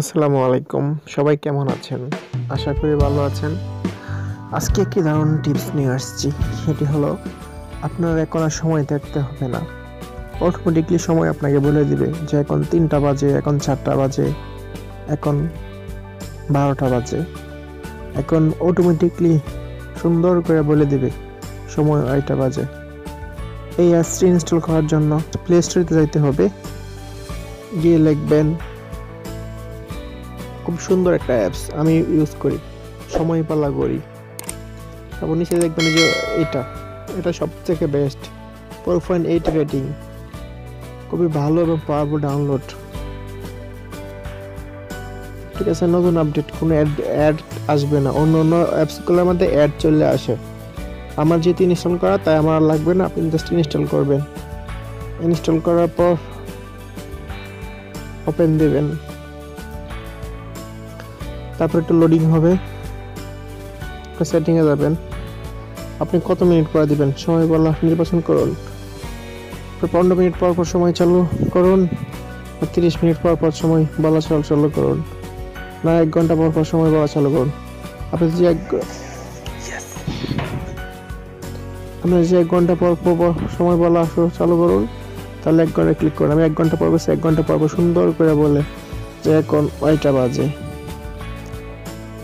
আসসালামু আলাইকুম। সবাই কেমন আছেন? আশা করি ভালো আছেন। আজকে একটি দারুণ টিপস নিয়ে আসছি। সেটি হলো, আপনার এখন আর সময় দেখতে হবে না। অটোমেটিকলি সময় আপনাকে বলে দিবে যে এখন তিনটা বাজে, এখন চারটা বাজে, এখন বারোটা বাজে। এখন অটোমেটিকলি সুন্দর করে বলে দিবে, সময় আড়াইটা বাজে। এই অ্যাপসটি ইনস্টল করার জন্য প্লে স্টোরিতে যাইতে হবে। গিয়ে লিখবেন খুব সুন্দর একটা অ্যাপস আমি ইউজ করি। সময় পালা করি। তারপর নিচে দেখবেন যে এটা এটা সব থেকে best four point eight rating খুবই ভালো এবং পাওয়ারফুল ডাউনলোড ঠিক আছে, নতুন আপডেট কোনো অ্যাড অ্যাড আসবে না। অন্য অন্য অ্যাপসগুলোর মধ্যে অ্যাড চলে আসে। আমার যেহেতু ইনস্টল করা, তাই আমার লাগবে না। আপনি জাস্ট ইনস্টল করবেন। ইনস্টল করার পর ওপেন দেবেন। তারপর একটু লোডিং হবে। সেটিংয়ে যাবেন। আপনি কত মিনিট পর দিবেন? সময় বলা নির্বাচন করুন। পনেরো মিনিট পর পর সময় চালু করুন তিরিশ মিনিট পর পর সময় বলা চাল চালু করুন। না এক ঘণ্টা পর পর সময় বলা চালু করুন। আপনি যে এক আপনি যে এক ঘণ্টা পর পর সময় বলা চালু করুন তাহলে এক ঘণ্টা ক্লিক করুন। আমি এক ঘণ্টা পর বসে এক ঘণ্টা পর পর সুন্দর করে বলে যে এখন কয়টা বাজে।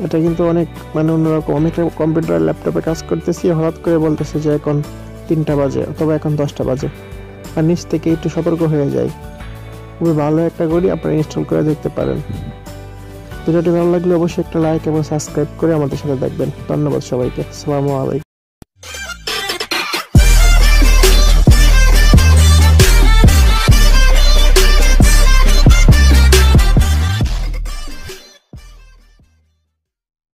এটা কিন্তু অনেক মানে অন্যরকম। অনেক কম্পিউটার ল্যাপটপে কাজ করতেছি, হঠাৎ করে বলতেছে যে এখন তিনটা বাজে, অথবা এখন দশটা বাজে। আর নিচ থেকে একটু সতর্ক হয়ে যায় খুবই ভালো একটা ঘড়ি, আপনারা ইনস্টল করে দেখতে পারেন। ভিডিওটি ভালো লাগলে অবশ্যই একটা লাইক এবং সাবস্ক্রাইব করে আমাদের সাথে দেখবেন ধন্যবাদ সবাইকে। আসসালামু আলাইকুম।